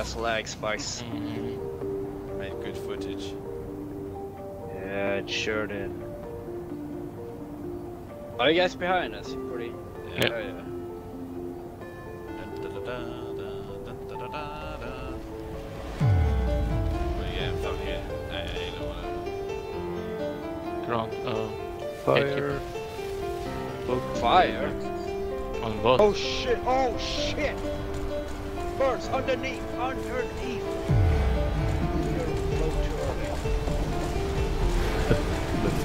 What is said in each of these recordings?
ass lag spikes. Made good footage. Yeah, it sure did. Are you guys behind us? You're pretty. Yeah. Yep. Oh, yeah. Dun, dun, dun, ground. Fire. Fire. On both. Oh shit! Oh shit! first, underneath, underneath. Let's.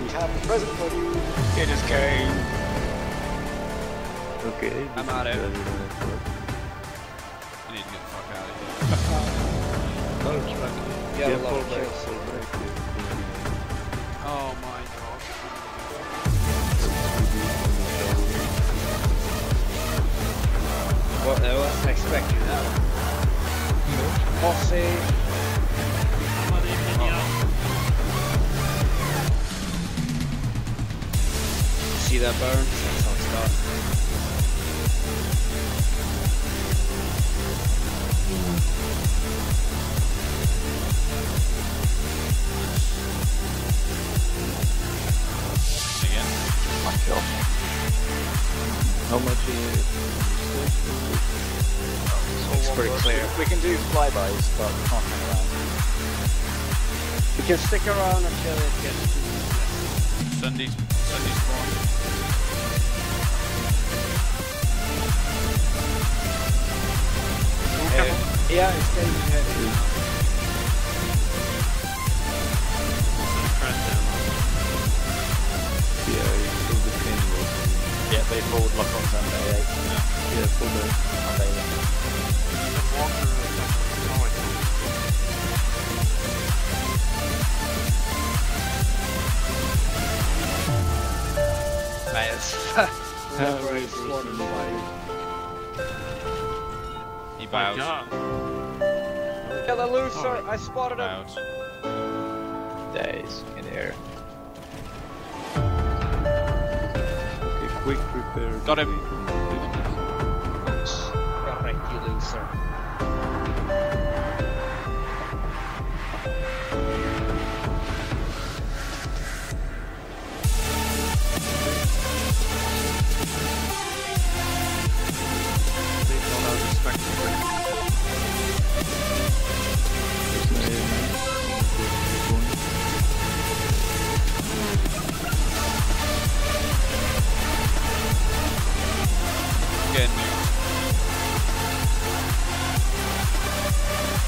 We have a present for you. It is game. Okay. I'm out of it. I need to get the fuck out of here. Color truck. Yeah, a lot fall back, yeah. Oh my god. What? I wasn't expecting that. Posse. See that burn? That's how it's done. Fuck off. How much is it? It's pretty clear. We can do flybys, but we can't hang around. We can stick around until it gets too Sundays, Sunderer spawn. Uh, yeah, it's getting heavy. They forward lock on Sunday 8. Yeah, fall back. Monday. Nice. Have a Slaughter fire. He oh My bowed. God. Kill a loser! I spotted him! Days in the air. Quick repair. Got him. Correct, you loser.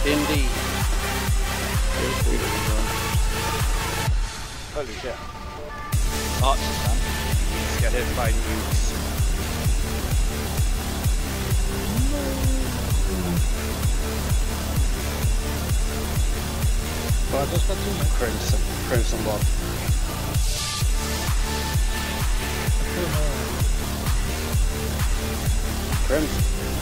Indeed. Holy shit. Archers, man. Let's get hit by nukes. Well, just got two crimson, crimson blood. Crimson.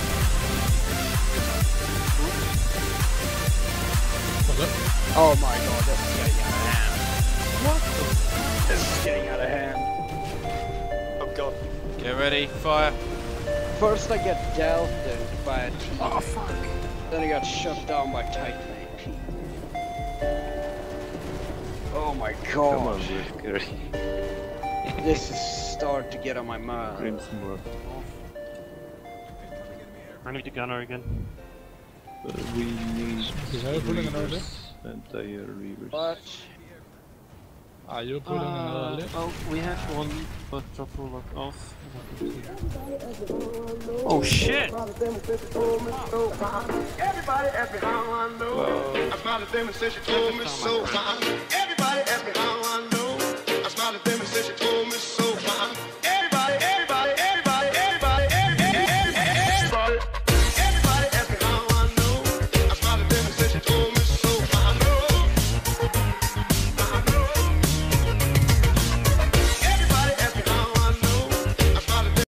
Oh my god, this is getting out of hand. What? This is getting out of hand. Oh god. Get ready, fire. First I get dealt in by a team. Oh fuck. Then I got shut down by Titan AP. Oh my god. Come on, god. This is starting to get on my mind. Crimson more. I need the gunner again. Uh, we need Is that pulling an early? entire rivers. Watch. Are ah, you pulling uh, another lift? Oh, we have one, but drop will lock off. Oh, oh shit! Everybody at I know. About the demonstration told me so. Everybody at.